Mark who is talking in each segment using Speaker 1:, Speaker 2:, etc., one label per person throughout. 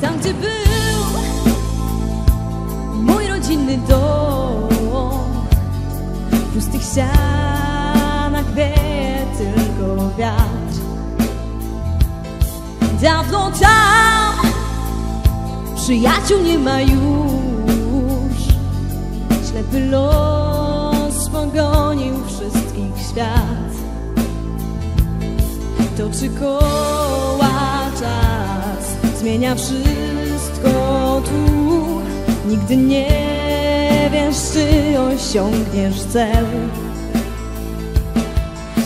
Speaker 1: Tam, gdzie był mój rodzinny dom. W pustych ścianach wieje tylko wiatr. Dawno tam przyjaciół nie ma już. Ślepy los pogonił wszystkich świat. Toczy czas Zmienia wszystko tu. Nigdy nie wiesz, czy osiągniesz cel.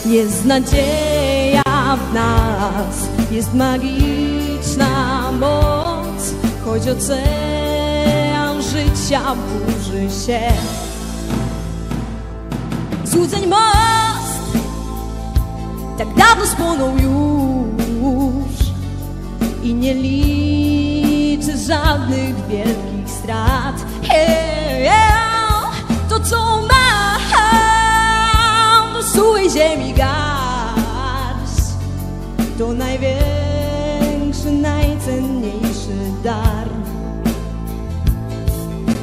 Speaker 1: Jest nadzieja w nas Jest magiczna moc. Choć ocean życia burzy się. Złudzeń most Tak dawno spłonął już I nie liczy żadnych wielkich strat. Hey, yeah, To co mam Do sułej ziemi garść. To największy, najcenniejszy dar.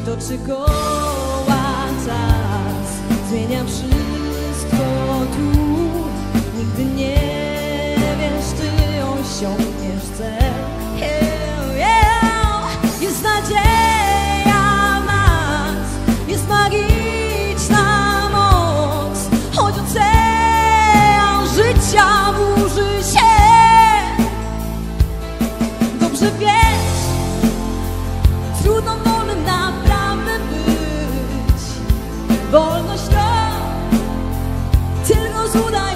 Speaker 1: Toczy koła czas Zmienia wszystko tylko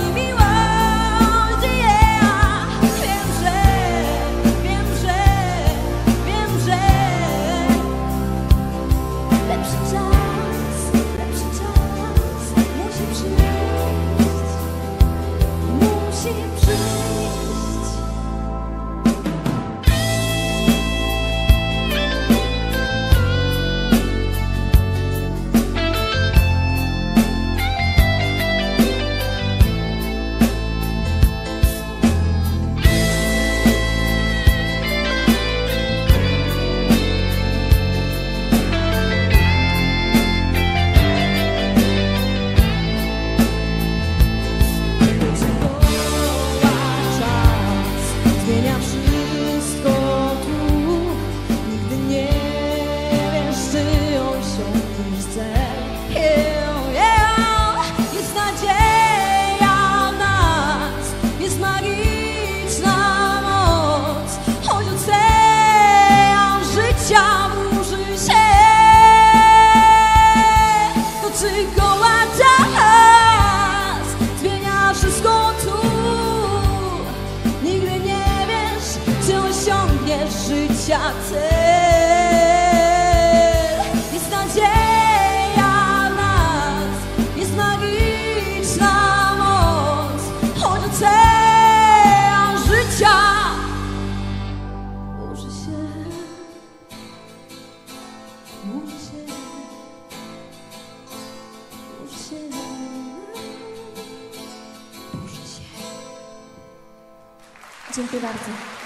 Speaker 1: wszystko tu. Nigdy nie wiesz, czy osiągniesz życia cel. Jest nadzieja w nas Jest magiczna moc Choć ocean życia burzy się. Burzy Dziękuję bardzo.